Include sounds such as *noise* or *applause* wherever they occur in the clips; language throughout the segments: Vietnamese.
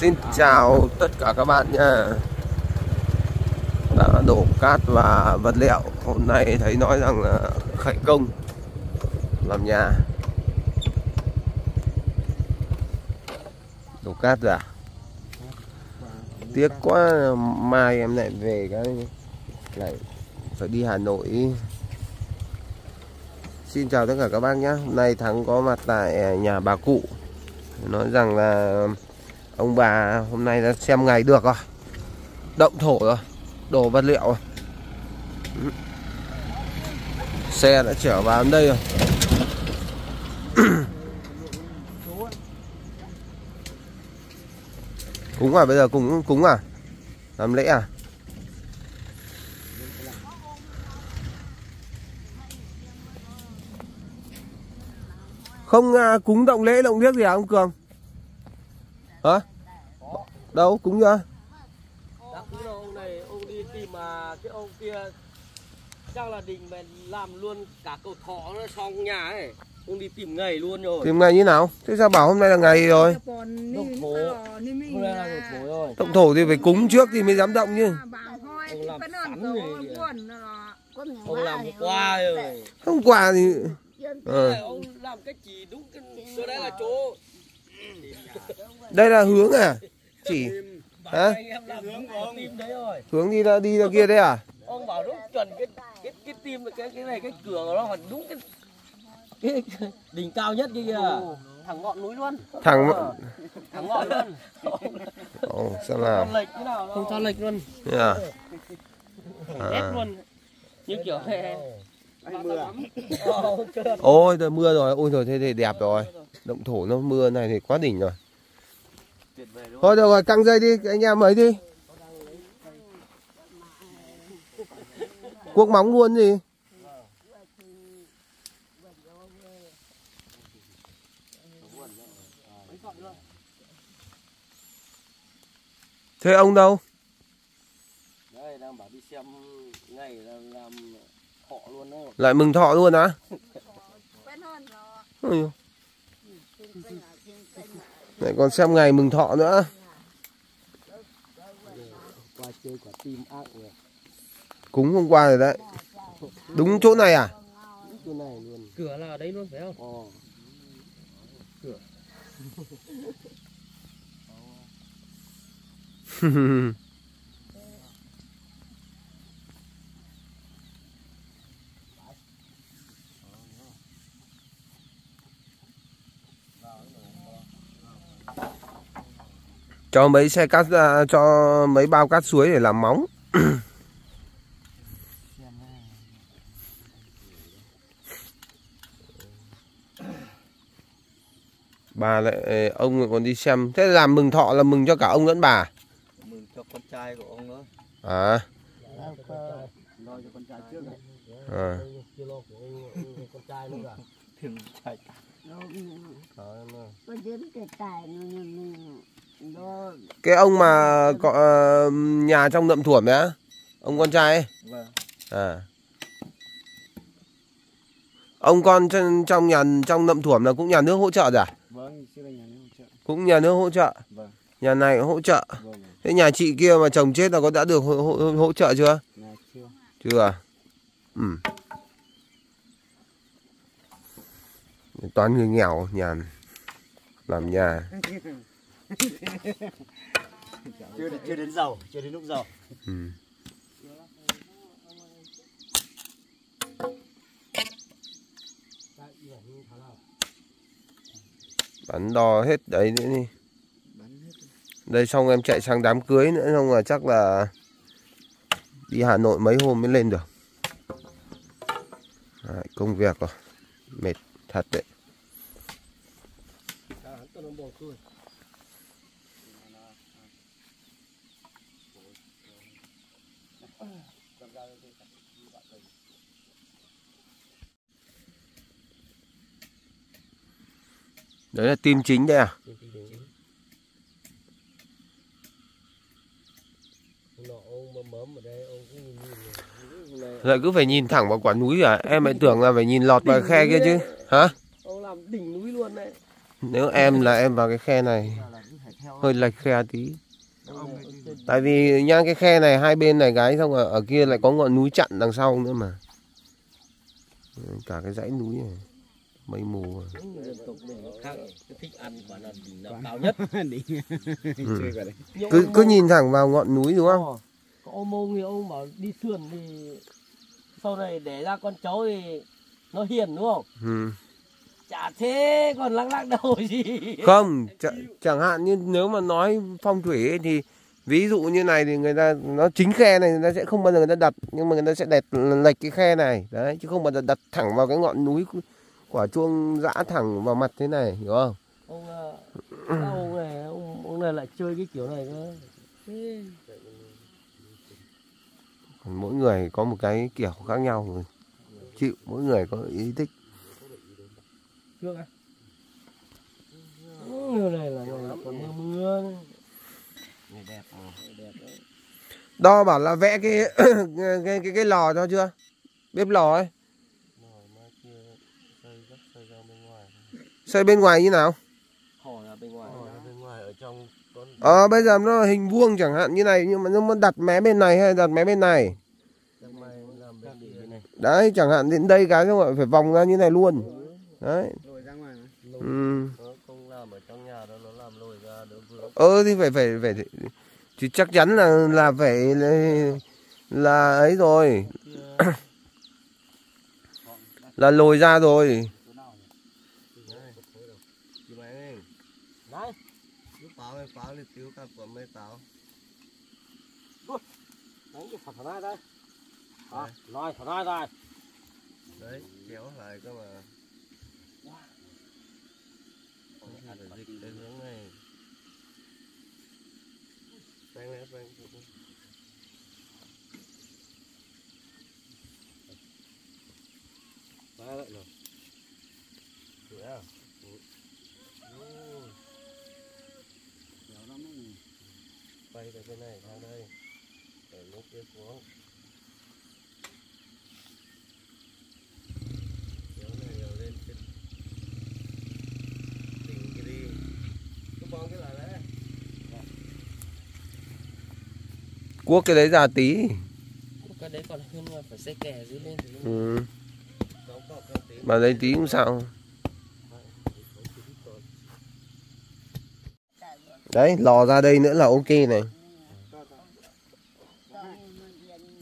Xin chào tất cả các bạn nha. Đã đổ cát và vật liệu. Hôm nay thấy nói rằng là khởi công, Làm nhà. Đổ cát rồi à Tiếc quá, Mai em lại về cái Lại phải đi Hà Nội. Xin chào tất cả các bác nhé Hôm nay Thắng có mặt tại nhà bà cụ. Nói rằng là Ông bà hôm nay đã xem ngày được rồi. Động thổ rồi Đổ vật liệu rồi. Xe đã trở vào đến đây rồi. *coughs* Cúng à bây giờ cúng cúng à? Làm lễ à? Không à, cúng động lễ động liếc gì à ông Cường? Hả? Đâu? Cúng đâu ông này ông đi tìm mà cái ông kia chắc là định mà làm luôn cả cầu thọ nó xong nhà ấy. Ông đi tìm ngày luôn rồi. Tìm ngày như nào? Thế sao bảo hôm nay là ngày rồi? Động thổ. hôm nay là động thổ rồi. Động thổ thì phải cúng trước thì mới dám động chứ. Ông làm sẵn rồi ông làm hôm qua rồi. Hôm qua thì ờ. ông làm cái chỉ đúng cái chỗ đấy là chỗ Đây là hướng à? Chỉ Hả? hướng của ông. Tim đấy rồi hướng đi ra đi ra kia đấy à? Ông bảo đúng chuẩn cái cái cái tim cái cái này cái cửa của nó phải đúng cái cái đỉnh cao nhất kia kìa. Thẳng ngọn núi luôn. Thẳng *laughs* thẳng ngọn luôn. Ồ sao nào không cho lệch luôn. Thế à? à. luôn. Như kiểu này *laughs* Ôi trời mưa rồi. Ôi trời thế thì đẹp rồi. Động thổ nó mưa này thì quá đỉnh rồi Thôi được rồi căng dây đi anh em ấy đi Cuốc móng luôn gì Thế ông đâu? đây đang bảo đi xem ngày là làm họ luôn đó Lại mừng thọ luôn á? Ôi dồi. Lại còn xem ngày mừng thọ nữa. Cúng hôm qua rồi đấy. Đúng chỗ này à? chỗ này luôn cửa là ở đây luôn phải không? Ờ *laughs* cho mấy xe cát ra cho mấy bao cát suối để làm móng. *coughs* Bà lại ông còn đi xem. Thế làm mừng thọ là mừng cho cả ông lẫn bà. Mừng cho con trai của ông nữa à, lo cho con trai. Trước này à. chưa lo của con trai nữa cả thường trai có đến cái tài nó cái ông mà có ờ, nhà trong nậm thuẩm đấy á ông con trai ấy. Vâng. À. Ông con trong trong nhà trong nậm thuẩm là cũng nhà nước hỗ trợ rồi à? Vâng xưa là nhà nước hỗ trợ. Cũng nhà nước hỗ trợ? Vâng. Nhà này cũng hỗ trợ. Vâng thế nhà chị kia mà chồng chết là có đã được hỗ, hỗ, hỗ trợ chưa? Nhà chưa. Chưa à? Ừ. Toàn người nghèo nhà làm nhà *laughs* chưa đến chưa đến giàu chưa đến lúc giàu. Ừ. bắn đo hết đấy nữa đi. Đây xong em chạy sang đám cưới nữa xong là chắc là đi Hà Nội mấy hôm mới lên được. Đấy, công việc rồi. Mệt thật đấy. Đấy là tim chính đây à? Lại cứ phải nhìn thẳng vào quả núi à em lại tưởng là phải nhìn lọt vào khe kia chứ. hả? Ông làm đỉnh núi luôn đấy. Nếu em là em vào cái khe này hơi lệch khe tí. Tại vì nhá cái khe này hai bên này gái xong rồi ở kia lại có ngọn núi chặn đằng sau nữa mà. Cả cái dãy núi này mây mù dân tộc mình nó khác cái thích ăn quả là đỉnh nào cao nhất đi chơi vào đây Nhưng cứ ông cứ nhìn thẳng vào ngọn núi đúng không? Ờ, có ông mông thì ông bảo đi sườn thì sau này để ra con cháu thì nó hiền đúng không? Ừ. chả thế còn lắc lắc đầu gì. Không ch chẳng hạn như nếu mà nói phong thủy ấy, thì ví dụ như này thì người ta nó chính khe này người ta sẽ không bao giờ người ta đặt nhưng mà người ta sẽ đặt lệch cái khe này. Đấy chứ không bao giờ đặt thẳng vào cái ngọn núi quả chuông dã thẳng vào mặt thế này hiểu không? Ông các ông này ông, ông này lại chơi cái kiểu này cơ? Thế Còn mỗi người có một cái kiểu khác nhau rồi. Chịu mỗi người có ý thích. Trước à người này là người là còn mưa mưa người đẹp người đẹp đấy. đo bảo là vẽ cái *coughs* cái cái, cái lò cho chưa? Bếp lò ấy Rồi mai kia xây gấp xây ra bên ngoài xây bên ngoài như nào? Hỏi là bên ngoài hỏi là bên ngoài ở trong ờ bây giờ nó hình vuông chẳng hạn như này nhưng mà nó muốn đặt mé bên này hay đặt mé bên này? Làm này đấy chẳng hạn đến đây cái không ạ phải vòng ra như này luôn. Đấy. Ra ừ. không làm ở trong nhà nó làm lồi ra ờ thì phải phải phải thì chắc chắn là là phải là, là ấy rồi. *coughs* Là lồi ra rồi chị mày ơi đấy lúc báo hay báo thì tiêu các của mấy táo thật này đây. À, nói thật này đây đấy kéo lại cơ mà. Phải dịch cái hướng này. Phanh lên phanh đấy lại rồi Được à? quay về bên này sang đây để lúc kia xuống kéo này kéo lên trên đỉnh cái đi. Cứ bong cái là đấy. Cuốc cái đấy ra tí. Cái đấy còn hơn là phải xây kè dưới lên ừ. mà đây tí cũng sao? Đấy lò ra đây nữa là ok này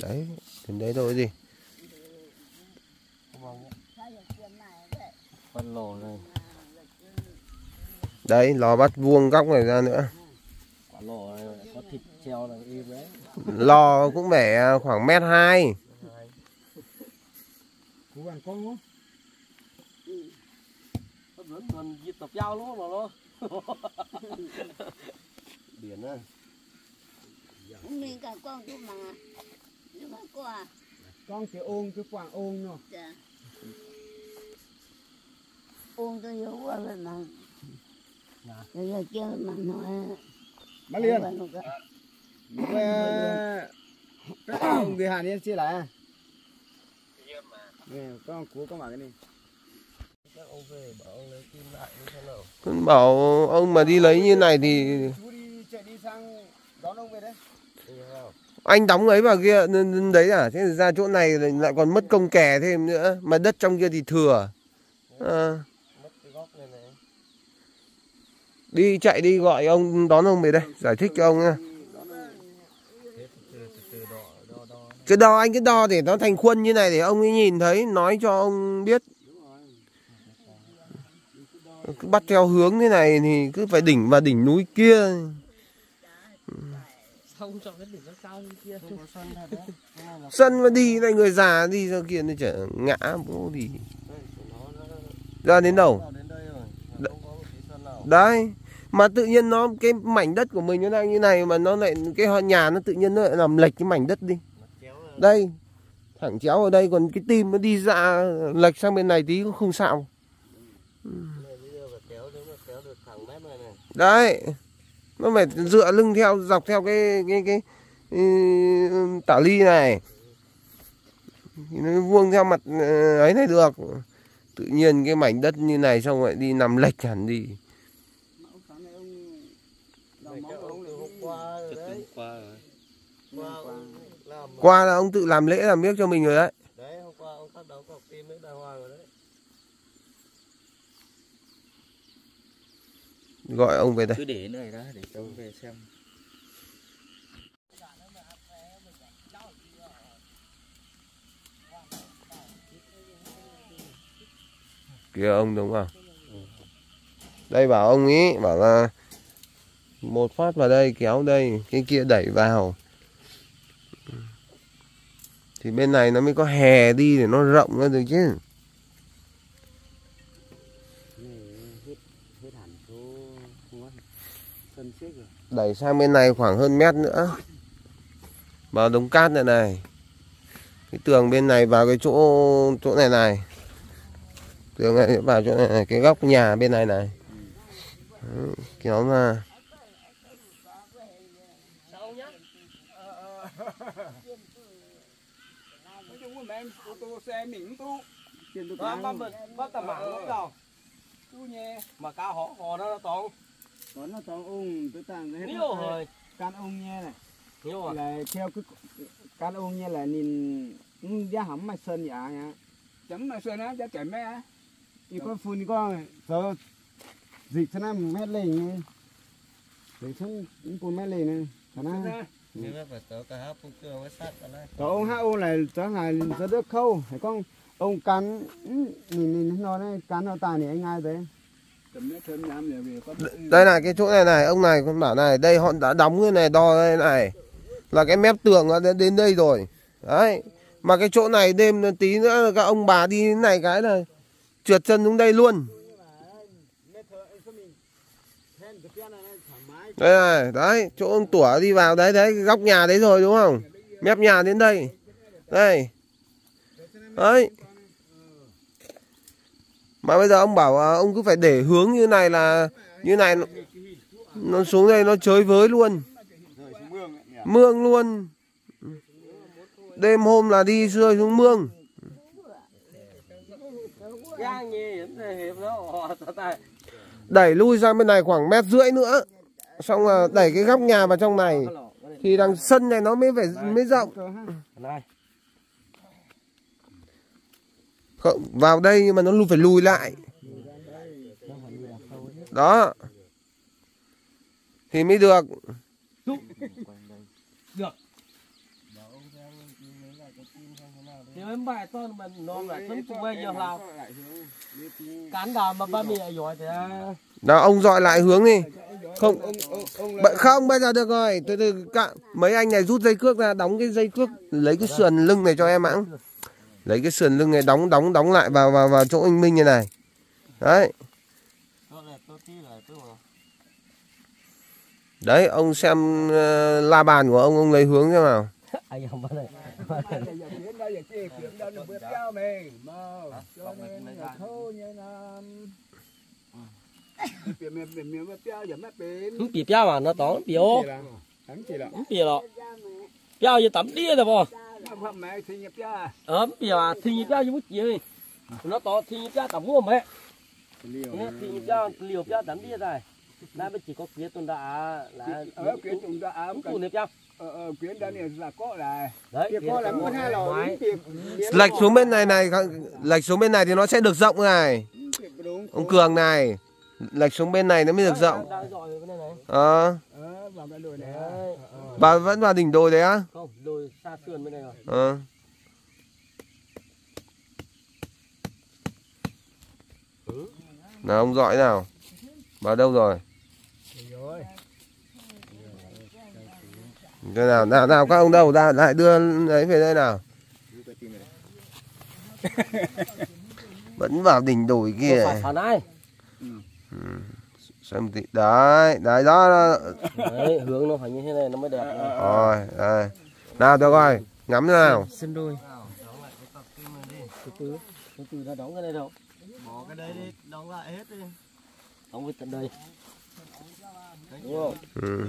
đấy đến đấy thôi gì. Này. Đấy lò bắt vuông góc này ra nữa. Quả lò này có thịt treo là im đấy lò cũng phải khoảng mét hai. *laughs* Biển á mình cả con tôi mà nhưng mà qua. Con cái ôn cái quảng ôn nó dạ. Ôn tôi yếu quá rồi mà bây giờ kia mà nói. Mà liền về các ông người Hàn đi chia lại? À nè con cú con bảo cái này. Các ông về bảo ông lấy kim lại như thế nào? Cứ bảo ông mà đi lấy như này thì chú đi chạy đi sang đón ông về đấy anh đóng ấy vào kia nên- đấy à? Thế ra chỗ này lại còn mất công kè thêm nữa. Mà đất trong kia thì thừa. À, đi chạy đi gọi ông đón ông về đây giải thích cho ông nha. Cứ đo cái đo anh cái đo để nó thành khuôn như này để ông ấy nhìn thấy nói cho ông biết. Cứ bắt theo hướng thế này thì cứ phải đỉnh vào đỉnh núi kia xong cho cái đỉnh nó cao như kia. Sân mà đi này người già đi ra kia nó chả ngã bố đi. Ra đến đâu? Vào đến đây rồi. Mà không có một cái sân nào. Đấy mà tự nhiên nó cái mảnh đất của mình nó đang như này mà nó lại cái nhà nó tự nhiên nó lại làm lệch cái mảnh đất đi. Đây thẳng chéo ở đây còn cái tim nó đi ra lệch sang bên này tí cũng không sao. Này. Đấy nó phải dựa lưng theo dọc theo cái cái cái, cái ừ, tả ly này. Thì nó vuông theo mặt ờ, ấy này được. Tự nhiên cái mảnh đất như này xong lại đi nằm lệch hẳn đi. Qua là ông tự làm lễ làm miếc cho mình rồi đấy. đấy hôm qua ông cắt đóng cọc tim đấy đàng hoàng rồi đấy. Gọi ông về đây. cứ để này đó để cho ông về xem Kìa ông đúng không? Đây bảo ông ý bảo là một phát vào đây kéo đây, cái kia đẩy vào. Thì bên này nó mới có hè đi để nó rộng ra được chứ. hết hẳn số sân xếp rồi Đẩy sang bên này khoảng hơn mét nữa. Vào đống cát này này. Cái tường bên này vào cái chỗ chỗ này này. Tường này vào chỗ này, này. cái góc nhà bên này này. Đấy, kéo ra. là xe mình tu tiền tôi Đó, bắt bắt tầm mảng lúc đầu tu nhé mà cá họ họ nó toàn còn nó toàn ông tôi tàng hết nhiều rồi. can ông nhé này. Nhiều à là theo cái can ông nhé là nhìn giá hầm mà sơn dạ nhá chấm mà sơn á giá chém mẹ á. Thì con phun con giờ dịch thế nào mét lên nhé. Để xong cũng con mét lên này. Nhưng mà phải tớ cả hát ông ông này cho ngày rất được khâu. Phải con ông cắn nhìn nhìn nó này cắn nó tài này anh ai đấy Đây này cái chỗ này này, ông này con bảo này, đây họ đã đóng cái này đo đây này. Là cái mép tường nó đến đến đây rồi. Đấy. Mà cái chỗ này đêm tí nữa các ông bà đi này cái là trượt chân xuống đây luôn. Đây này, đấy, chỗ ông tủa đi vào đấy đấy, góc nhà đấy rồi đúng không? Mép nhà đến đây. Đây. Đấy. Mà bây giờ ông bảo à, ông cứ phải để hướng như này là như này nó, nó xuống đây nó chới với luôn. Mương luôn. Đêm hôm là đi rơi xuống mương. Đẩy lui sang bên này khoảng mét rưỡi nữa. Xong là đẩy cái góc nhà vào trong này. Thì đằng sân này nó mới phải mới rộng. này không, vào đây nhưng mà nó phải lùi lại. Đó. Thì mới được. thì em bài con mình non lại thấm chung quanh nhiều lao cán đào mà ba mẹ giỏi thì Đó ông dọi lại hướng đi. Không Bậy- không bây giờ được rồi. Từ từ cả, mấy anh này rút dây cước ra, đóng cái dây cước, lấy cái sườn lưng này cho em ạ. Lấy cái sườn lưng này đóng đóng đóng lại vào vào vào chỗ anh Minh như này. Đấy. Đấy, ông xem ờ, la bàn của ông ông lấy hướng thế nào. *laughs* anh không bắt này không bị béo mà nó tóm béo không bị rồi béo như tắm đi rồi bò ấm béo à? Thì như béo như gì nó to thì như béo tắm mua mẹ. Nó thì như béo liều béo tắm đi rồi. Nay mới chỉ có kia tuần đã là ở ta ám cũng nếp béo ở ở quyến đó này là có là đấy kia có là muốn hai lò. Lệch xuống bên này này, lệch xuống bên này thì nó sẽ được rộng này. Ông Cường này, lệch xuống bên này nó mới được rộng. Ờ, ờ đấy. Bà vẫn vào đỉnh đồi đấy á? không xa sườn bên này rồi Ờ. Nào ông dõi nào. Vào đâu rồi? Cái nào, nào, nào các ông đâu, ra lại đưa ấy về đây nào. *laughs* Vẫn vào đỉnh đồi kia. ai Xem tí. Đấy, đấy đó. đó. đấy hướng nó phải như thế này nó mới đẹp Rồi, đây. Nào được rồi, ngắm nào. xin đôi từ từ từ từ nó đóng cái này đâu Bỏ cái đấy đi, đóng lại hết đi. đóng với tận đây đúng không Ừ.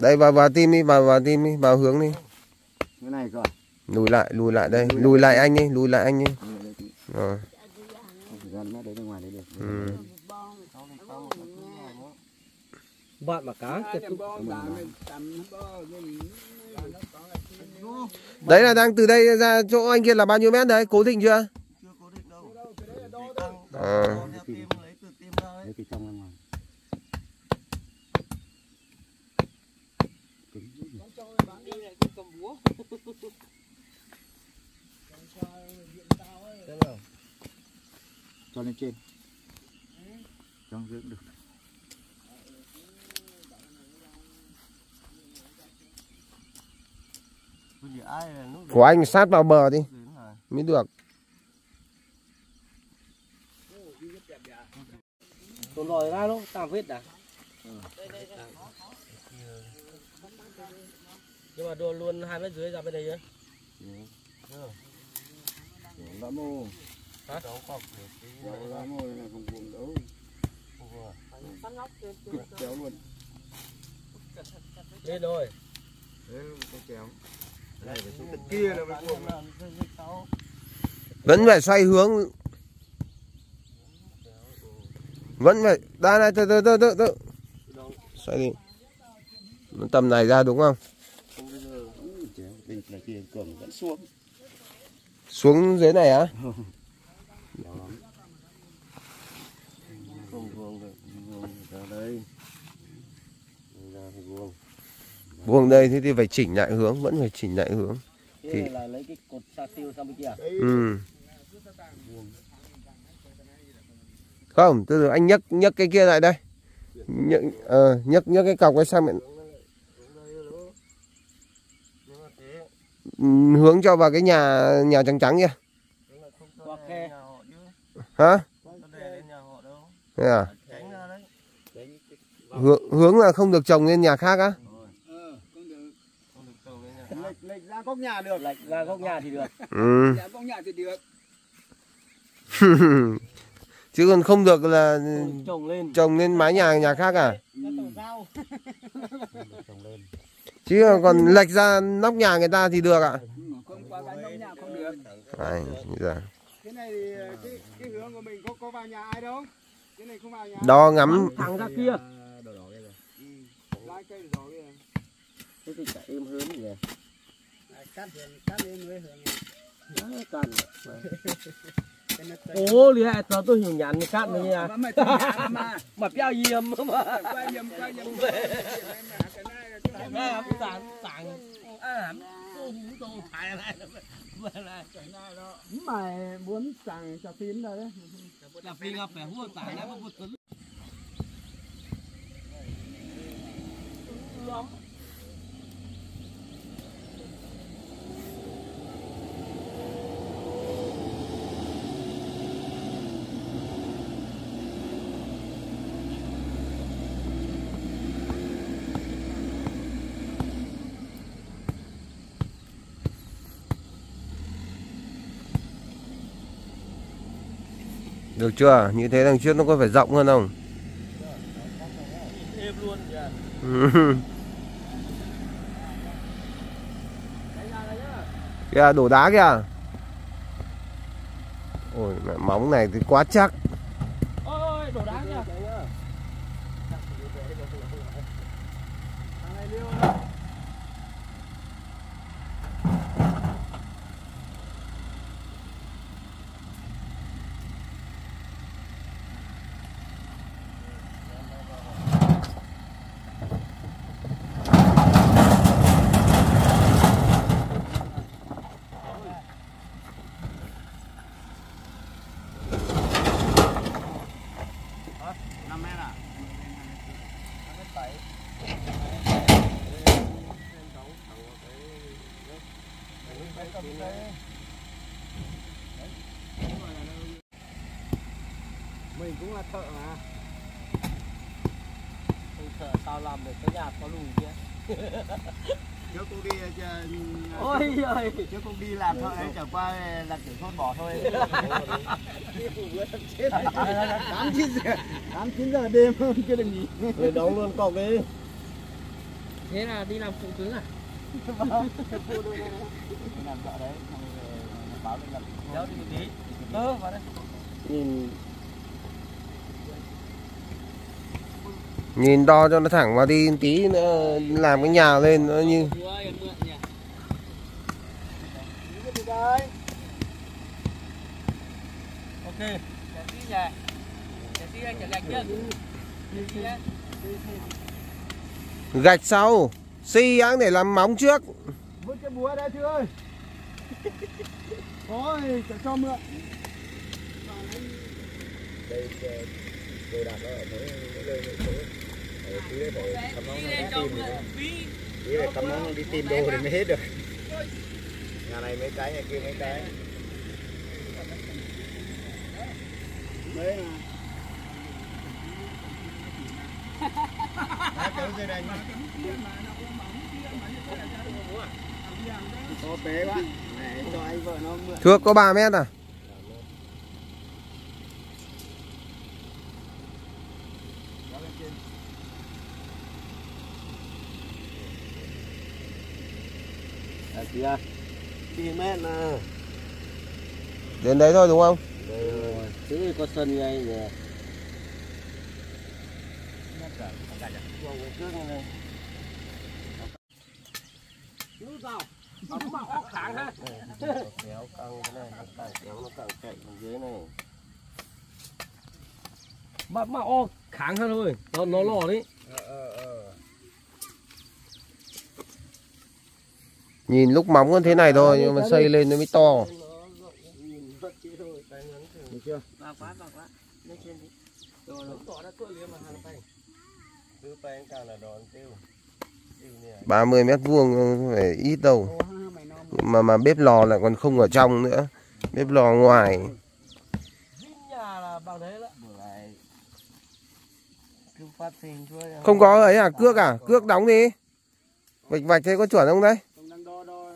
Đây vào vào tim đi, vào vào tim đi, vào hướng đi. cái này cơ Lùi lại, lùi lại đây, lùi lại anh đi, lùi lại anh đi. Rồi. gần mét đấy bên ngoài đấy được Ừ. bạn mà cá cái Đấy là đang từ đây ra chỗ anh kia là bao nhiêu mét đấy? Cố định chưa? chưa cố định đâu À. theo tim lấy từ tim ra ấy cái trong ngoài cho lên trên cho dưỡng được Bây giờ ai là lúc Của anh sát vào bờ đi mới được. tồn rồi ra đâu tạm vết đã nhưng mà đồ luôn hai mét dưới ra bên đây chứ Hả? cọc là không buồn cực chéo luôn lên rồi đấy này phải xuống tận kia là mới Vẫn phải xoay hướng. Vẫn phải đây này, từ từ từ từ từ. Xoay đi. Nó tầm này ra đúng không? xuống Xuống dưới này á? *laughs* à lắm không vuông được vuông ra đây ra thì vuông Vuông đây thế thì phải chỉnh lại hướng, vẫn phải chỉnh lại hướng. thế Thì- là lấy cái cột sa tiêu sang bên kia Ừ. Không, từ từ anh nhấc nhấc cái kia lại đây. Nhấc ờ, nhấc nhấc cái cọc ấy sang bên nhưng mà thế ừ, hướng cho vào cái nhà nhà trắng trắng kia. Hả? không cho đè lên nhà họ đâu Thế à? Hướng hướng là không được trồng lên nhà khác á? ờ không được không được trồng lên nhà khác lệch lệch ra góc nhà được. Lạch ra góc nhà thì được. *laughs* Ừ. góc nhà thì được. *laughs* Chứ còn không được là trồng lên. trồng lên mái nhà nhà khác à? rau Chứ còn lệch ra nóc nhà người ta thì được ạ. không qua cái góc nhà không được. Ai, dạ. cái này thì cái cái hướng của mình có có vào nhà ai đâu. Cái này không vào nhà. Đo ngắm. Thẳng ra kia. Lai cây rồi kìa thế thì êm hơn nhỉ cắt thì cắt lên hướng Đấy, cần Ồ, lý hại tớ tôi hiểu nhắn thì cắt này nha. Mà nhà *laughs* mà. Gì em mà. Quay nhầm quay tặng tặng À, tô hú tô phải này. Này mày muốn สั่ง cho phím rồi đấy. Là phi gặp phải hua tặng này mà một tấn được chưa? Như thế đằng trước nó có phải rộng hơn không? Êm luôn kìa kìa, đổ đá kìa. Ôi, mẹ, móng này thì quá chắc. Làm nhà có lùi kia trước cũng đi ờ, Ôi giời. trước cũng đi làm thợ ấy chẳng qua là kiểu thôn bỏ thôi. *laughs* Tám chín giờ tám chín giờ đêm *laughs* chưa được nghỉ. Người đóng luôn cọc đi Thế là đi làm phụ tướng à? *laughs* làm thợ đấy xong rồi báo lên Đéo đi một tí. Ơ, vào đây. Nhìn nhìn đo cho nó thẳng vào đi tí nữa làm cái nhà lên nó như ok. Gạch sau. Xi áng để làm móng trước. Vứt cái búa đây chưa ơi. *laughs* Thôi cho, cho mượn Tí để cắm nó đi tìm đồ thì mới hết được. Nhà này mấy cái, nhà kia mấy cái. đấy mà to thước có 3 mét à À. Tí mét nè. đến đấy thôi đúng không Rồi, chứ có sân ngay nè. Kéo căng cái này, nó càng kéo nó càng chạy xuống dưới này. mà mà o kháng hơn thôi nó nó lò đấy nhìn lúc móng nó thế này thôi nhưng mà xây lên nó mới to. nè. 30 mét vuông phải ít đâu. Mà mà bếp lò lại còn không ở trong nữa. Bếp lò ngoài. Không có ấy à? Cước à? Cước đóng đi. Vạch vạch thế có chuẩn không đấy Ông đang đo đo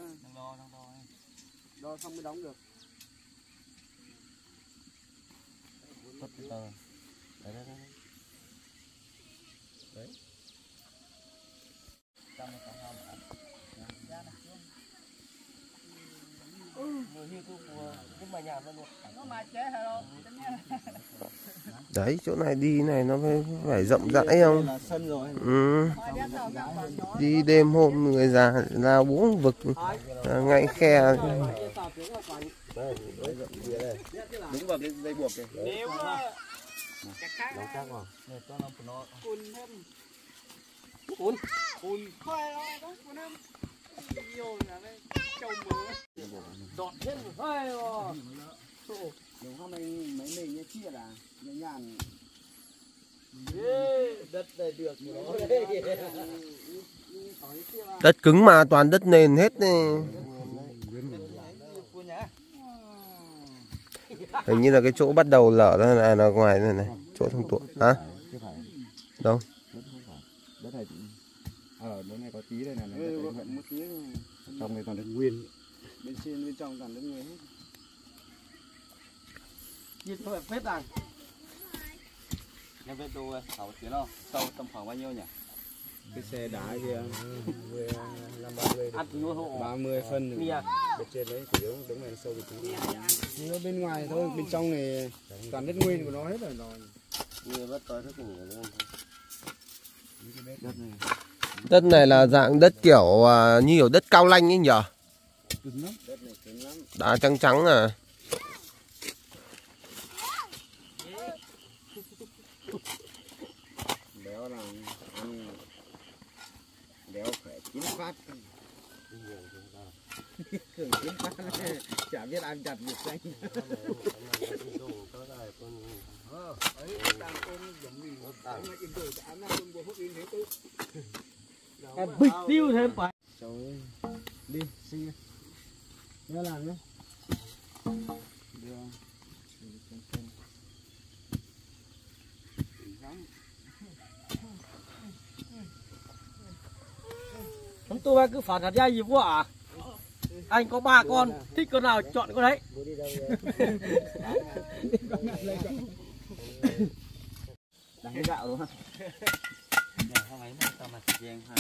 đo xong mới đóng được Vứt từ từ. Đấy, đấy, đấy. Đấy chỗ này đi này nó phải, phải rộng rãi không? Là sân rồi. Ừ. đi đêm hôm người già ra bốn vực à, ngay khe. Đúng vào cái dây buộc này. khoai đó nhiều là trồng đọt hết rồi nếu không? Mấy mấy mình như chia là nhẹ nhàng. Đất này được nó *laughs* đất cứng mà toàn đất nền hết đi. hình như là cái chỗ bắt đầu lở ra là, là ngoài này này chỗ thông tuột hả? đâu? Đất này ở đất này có tí đây này này tí. Trong này toàn đất nguyên. Bên trên bên trong toàn đất nguyên hết có phải phết à Em biết đâu sáu tiếng đâu? Sâu tầm khoảng bao nhiêu nhỉ? cái xe đá kia. Năm ba mươi. Ăn ba mươi phân à? bên trên đấy chủ yếu đứng này sâu thì chỉ ở bên ngoài thôi bên trong này toàn đất nguyên của nó hết rồi. Rồi. Người bắt tối thức ngủ luôn. Đất này đất này là dạng đất kiểu à, như kiểu đất cao lanh ấy nhở cứng lắm. Đất này cứng lắm. đá trắng trắng à béo là ăn béo phải chín phát thường chín phát chả biết ai chặt việc xanh. Em bịch tiêu thêm phải. Cháu đi xin nhớ làm nhé. Đưa chúng tôi cứ phản hạt ra gì quá à anh có ba con thích con nào chọn con đấy. Cái gạo đúng không ấy mà tao ha.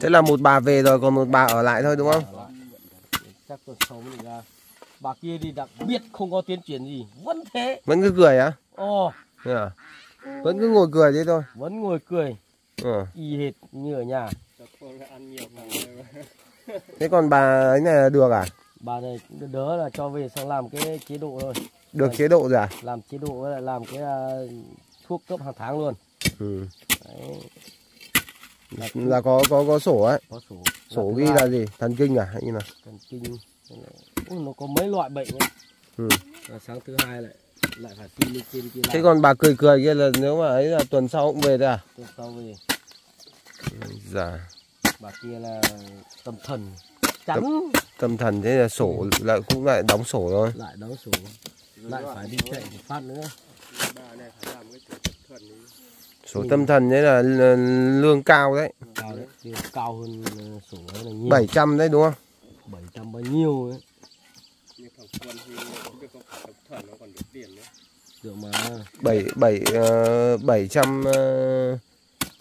Thế là một bà về rồi còn một bà ở lại thôi đúng không? Chắc còn sống được ra. bà kia thì đặc biệt không có tiến triển gì. Vẫn thế. Vẫn cứ cười á? Ồ. Thế à? vẫn cứ ngồi cười thế thôi. Vẫn ngồi cười. Ờ. y hệt như ở nhà. Thế còn bà ấy này là được à? Bà này đỡ là cho về sang làm cái chế độ thôi. Được chế độ rồi à? Làm chế độ với lại làm cái uh, thuốc cấp hàng tháng luôn. Ừ. Đấy, là có có có sổ ấy. Có sổ. Sổ ghi là gì? Thần kinh à hay như nào? Thần kinh. Ui, nó có mấy loại bệnh ấy. ừ. Và sáng thứ hai lại lại phải xin lên trên kia thế còn bà cười cười kia là nếu mà ấy là tuần sau cũng về thôi à? Tuần sau về. Dạ. Bà kia là tâm thần. Chắn tâm thần thế là sổ lại cũng lại đóng sổ thôi. Lại đấu sổ. Lại phải đi chạy một phát nữa. Sổ tâm thần thế là lương cao đấy. Cao đấy. Cao hơn ờ, sổ ấy là nhiều. 700 đấy đúng không? Bảy trăm bao nhiêu ấy được mà. Bảy bảy ờ, bảy trăm ờ,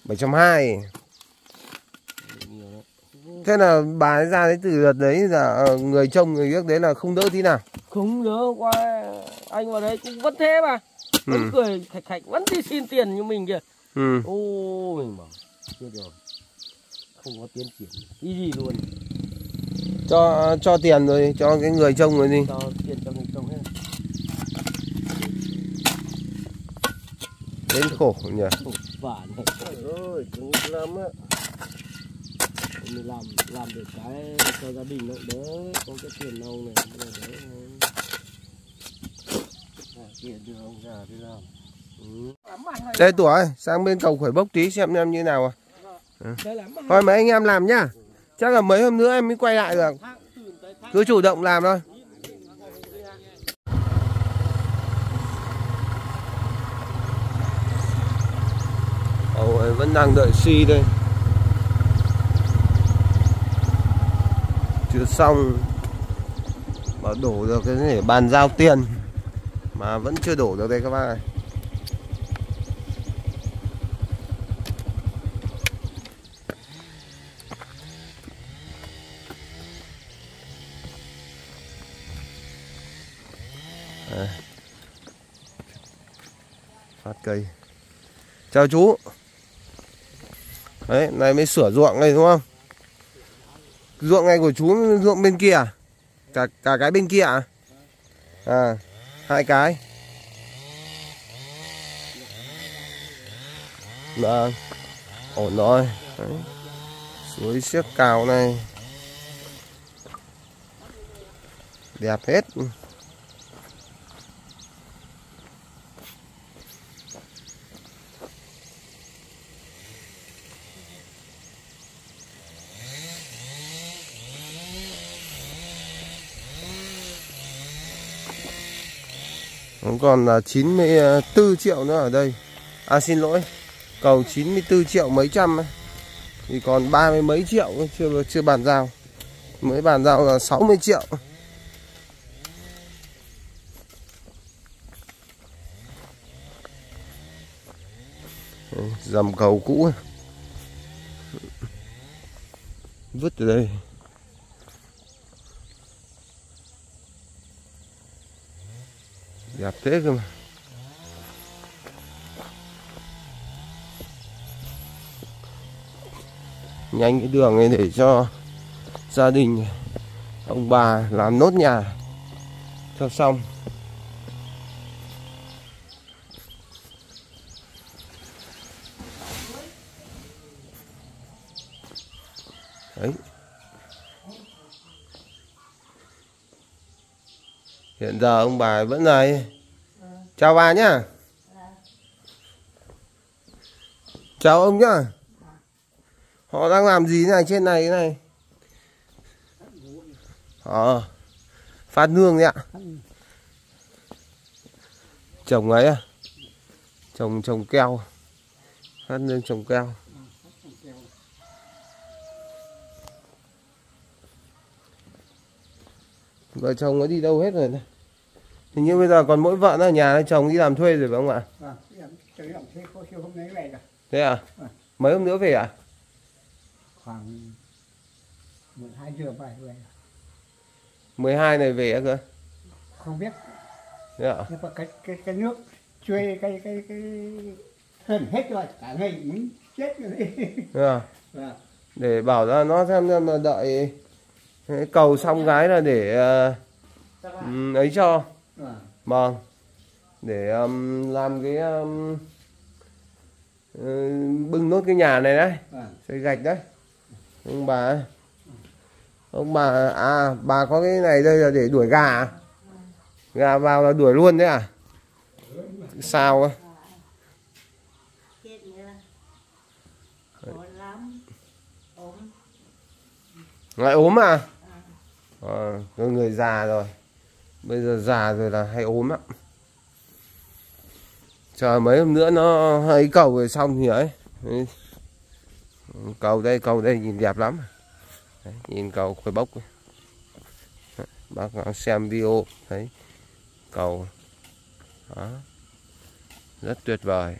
bảy trăm hai. Thế là bà ấy ra đấy từ đợt đấy là ờ, người trông người biết đấy là không đỡ tí nào? Không nhớ qua anh vào đấy cũng vẫn thế mà. Vẫn Ừ. cười khạch khạch vẫn đi xin tiền như mình kìa. Ừ. ô mình bảo chưa được không có tiến triển cái gì luôn. Cho cho tiền rồi cho cái người trông rồi đi. Cho tiền cho người trông hết đến khổ nhỉ? Vả này ơi cứng lắm á. Mình làm làm được cái cho gia đình nó đỡ có cái tiền nâu này nó đỡ. À, kia đưa ông già đi làm. Ừ. đây tuổi sang bên cầu khởi bốc tí xem em như nào à thôi mấy anh em làm nhá. Chắc là mấy hôm nữa em mới quay lại được. Cứ chủ động làm thôi Ồ, ấy vẫn đang đợi xi đây. Chưa xong. Bảo đổ được cái để bàn giao tiền. Mà vẫn chưa đổ được đây các bác này phát cây. Chào chú đấy, này mới sửa ruộng này, đúng không? Ruộng này của chú, ruộng bên kia à? cả cả cái bên kia à? À hai cái. Vâng. Ổn rồi. Đấy. suối xiếc cào này. Đẹp hết. Vẫn còn là 94 triệu nữa ở đây. À xin lỗi. Cầu 94 triệu mấy trăm ấy. Thì còn ba mươi mấy triệu ấy, chưa chưa bàn giao. Mới bàn giao là 60 triệu. Ừ, dầm cầu cũ. Vứt ở đây. Đẹp thế cơ mà. Nhanh cái đường này để cho gia đình ông bà làm nốt nhà cho xong. Đấy. Hiện giờ ông bà vẫn này chào bà nhá. Chào ông nhá. Họ đang làm gì này? Trên này thế này. Ờ phát nương đấy ạ. Trồng ấy à? Trồng trồng keo. Phát nương trồng keo. Vợ chồng nó đi đâu hết rồi Hình như bây giờ còn mỗi vợ nó ở nhà chồng đi làm thuê rồi phải không ạ? Vâng, làm thế có siêu hôm nay về rồi. Thế à? Vâng. Mấy hôm nữa về à? Khoảng 12 giờ về về. 12 này về cơ. không biết Thế ạ. nhưng mà cái cái cái nước chui cái cái cái hơn hết rồi cả ngày muốn chết rồi ạ. Vâng. để bảo ra nó xem xem đợi cầu xong cái là để ừm, ấy cho. Vâng. vâng. Để ừm, làm cái ừ, bưng nốt cái nhà này đấy. Vâng. xây gạch đấy. Ông bà ấy. ông bà à bà có cái này đây là để đuổi gà. À? gà vào là đuổi luôn đấy à? Sao á lại ốm à à, người già rồi. Bây giờ già rồi là hay ốm lắm. Chờ mấy hôm nữa nó ấy cầu rồi xong thì ấy. Cầu đây cầu đây nhìn đẹp lắm. Đấy, nhìn cầu khối bốc Đấy, bác xem video thấy cầu. Đó. Rất tuyệt vời.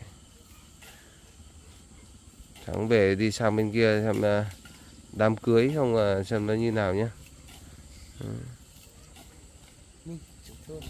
Sáng về đi sang bên kia xem ờ, đám cưới không ờ, xem nó như nào nhé 嗯。你走错。